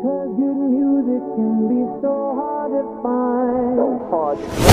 Cause good music can be so hard to find. So hard.